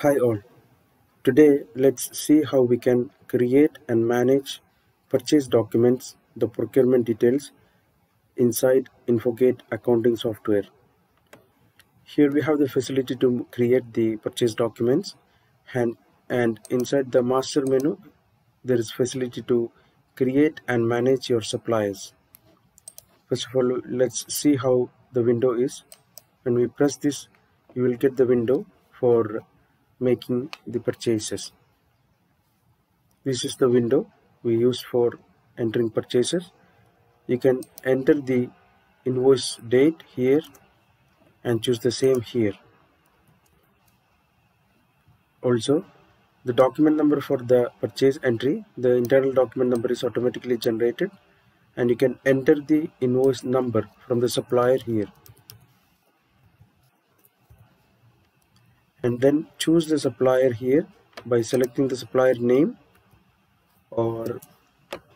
Hi all. Today let's see how we can create and manage purchase documents, the procurement details inside Infogate accounting software. Here we have the facility to create the purchase documents and, and inside the master menu there is facility to create and manage your suppliers. First of all let's see how the window is. When we press this you will get the window for making the purchases. This is the window we use for entering purchases. You can enter the invoice date here and choose the same here. Also, the document number for the purchase entry, the internal document number is automatically generated and you can enter the invoice number from the supplier here. And then choose the supplier here by selecting the supplier name or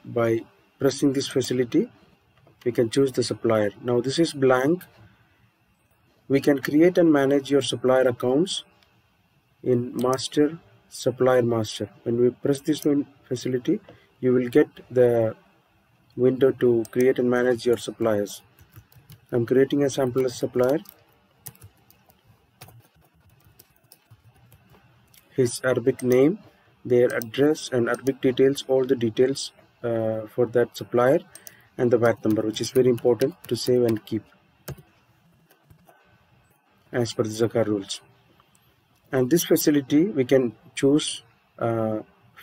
by pressing this facility we can choose the supplier. Now this is blank. We can create and manage your supplier accounts in master supplier master. When we press this facility you will get the window to create and manage your suppliers. I'm creating a sample supplier his Arabic name, their address and Arabic details, all the details uh, for that supplier and the VAT number which is very important to save and keep as per the Zakat rules. And this facility we can choose uh,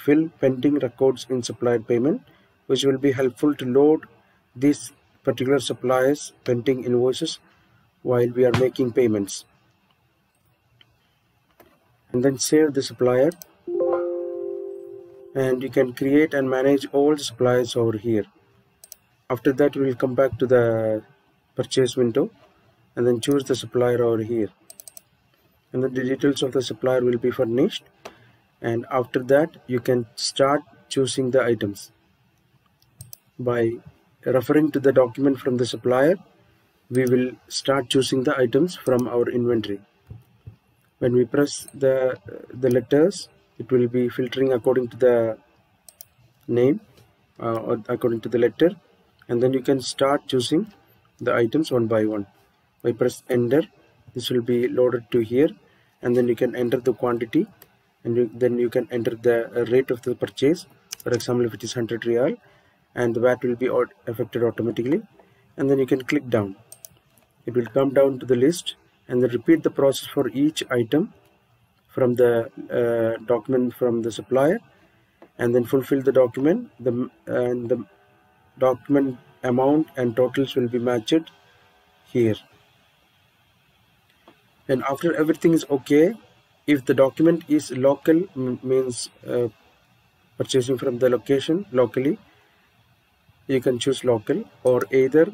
fill pending records in supplier payment which will be helpful to load these particular suppliers pending invoices while we are making payments and then save the supplier. And you can create and manage all the suppliers over here. After that we will come back to the purchase window and then choose the supplier over here. And the details of the supplier will be furnished. And after that you can start choosing the items. By referring to the document from the supplier we will start choosing the items from our inventory when we press the the letters it will be filtering according to the name uh, or according to the letter. And then you can start choosing the items one by one. By press enter this will be loaded to here. And then you can enter the quantity. And you, then you can enter the rate of the purchase. For example if it is 100 riyal and the VAT will be affected automatically. And then you can click down. It will come down to the list and then repeat the process for each item from the uh, document from the supplier and then fulfill the document. The and the document amount and totals will be matched here. And after everything is okay if the document is local means uh, purchasing from the location locally you can choose local or either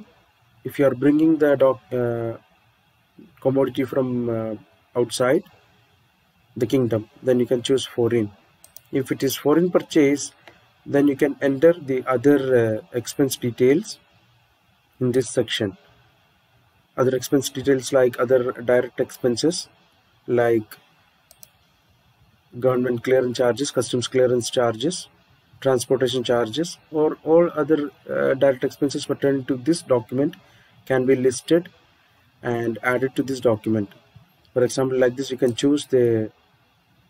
if you are bringing the doc uh, commodity from uh, outside the kingdom then you can choose foreign. If it is foreign purchase then you can enter the other uh, expense details in this section. Other expense details like other direct expenses like government clearance charges customs clearance charges transportation charges or all other uh, direct expenses pertaining to this document can be listed and add it to this document. For example like this you can choose the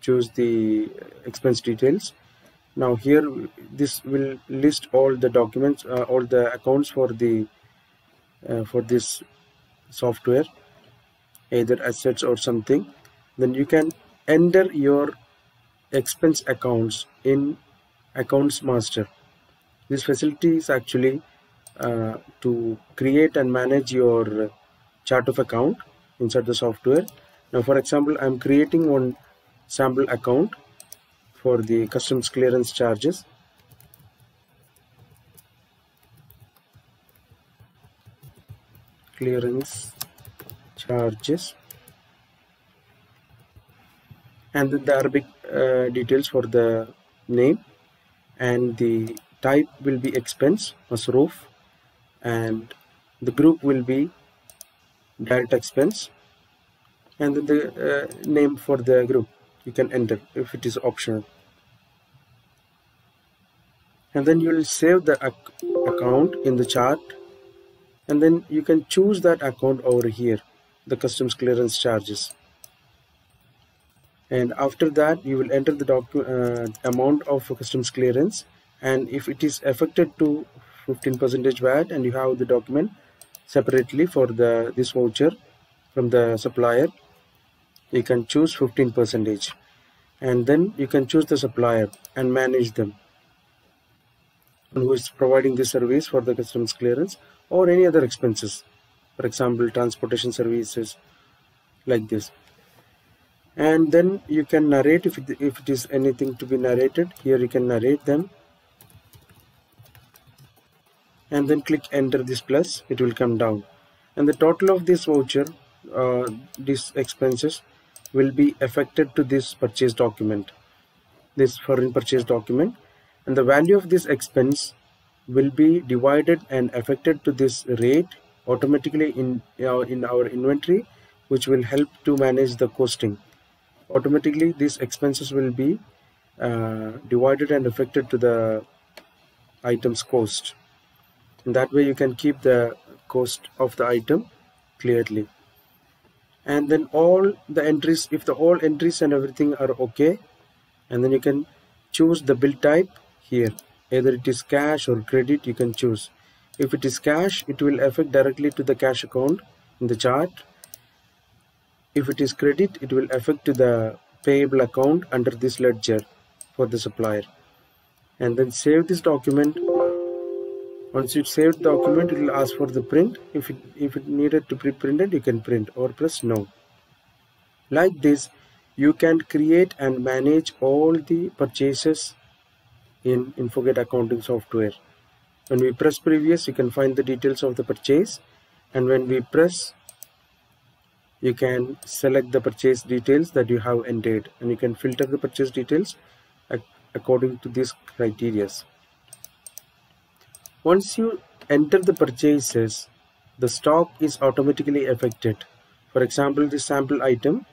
choose the expense details. Now here this will list all the documents uh, all the accounts for the uh, for this software either assets or something. Then you can enter your expense accounts in accounts master. This facility is actually uh, to create and manage your chart of account inside the software. Now for example i'm creating one sample account for the customs clearance charges. Clearance charges. And then the Arabic uh, details for the name and the type will be expense masroof and the group will be direct expense and the uh, name for the group. You can enter if it is optional. And then you will save the ac account in the chart. And then you can choose that account over here the customs clearance charges. And after that you will enter the uh, amount of customs clearance. And if it is affected to 15 percentage VAT and you have the document separately for the this voucher from the supplier. You can choose 15 percentage. And then you can choose the supplier and manage them. Who is providing the service for the customs clearance or any other expenses. For example transportation services like this. And then you can narrate if it, if it is anything to be narrated. Here you can narrate them and then click enter this plus it will come down. And the total of this voucher uh, these expenses will be affected to this purchase document. This foreign purchase document. And the value of this expense will be divided and affected to this rate automatically in our, in our inventory which will help to manage the costing. Automatically these expenses will be uh, divided and affected to the items cost that way you can keep the cost of the item clearly. And then all the entries if the all entries and everything are okay and then you can choose the bill type here. Either it is cash or credit you can choose. If it is cash it will affect directly to the cash account in the chart. If it is credit it will affect to the payable account under this ledger for the supplier. And then save this document once you save the document it will ask for the print if it if it needed to be printed you can print or press no like this you can create and manage all the purchases in Infogate accounting software. When we press previous, you can find the details of the purchase. And when we press, you can select the purchase details that you have entered. And you can filter the purchase details according to these criteria. Once you enter the purchases, the stock is automatically affected. For example, this sample item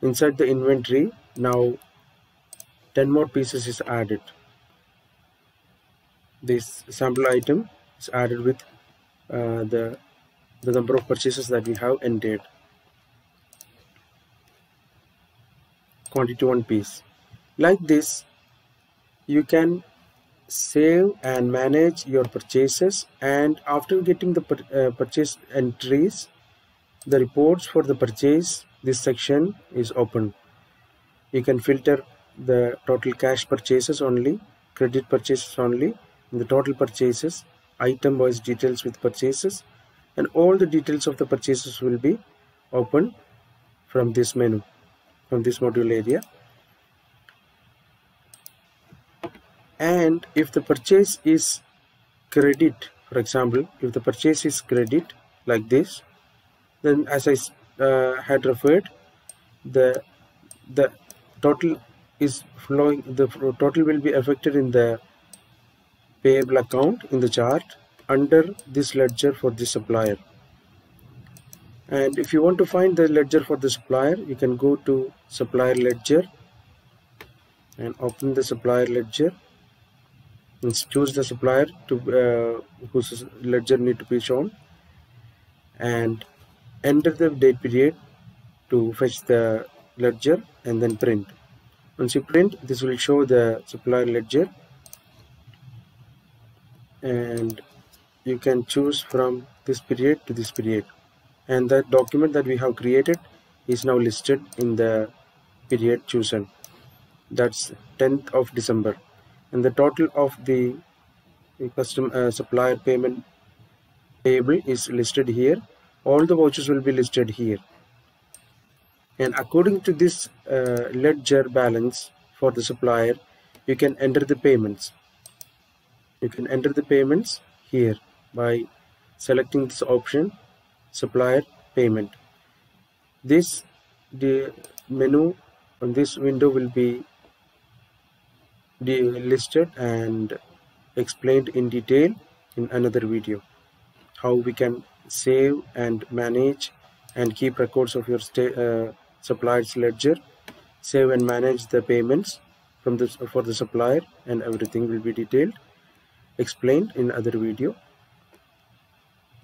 inside the inventory, now 10 more pieces is added. This sample item is added with uh, the the number of purchases that we have entered quantity one piece. Like this you can save and manage your purchases and after getting the uh, purchase entries the reports for the purchase this section is open you can filter the total cash purchases only credit purchases only the total purchases, item wise details with purchases and all the details of the purchases will be open from this menu, from this module area. And if the purchase is credit, for example, if the purchase is credit like this, then as I uh, had referred, the the total is flowing, the total will be affected in the payable account in the chart under this ledger for the supplier. And if you want to find the ledger for the supplier you can go to supplier ledger and open the supplier ledger choose the supplier to uh, whose ledger need to be shown and enter the date period to fetch the ledger and then print. Once you print this will show the supplier ledger and you can choose from this period to this period. And the document that we have created is now listed in the period chosen. That's 10th of December and the total of the custom uh, supplier payment payable is listed here. All the vouchers will be listed here. And according to this uh, ledger balance for the supplier you can enter the payments. You can enter the payments here by selecting this option supplier payment. This the menu on this window will be listed and explained in detail in another video. How we can save and manage and keep records of your uh, suppliers ledger save and manage the payments from this for the supplier and everything will be detailed explained in other video.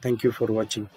Thank you for watching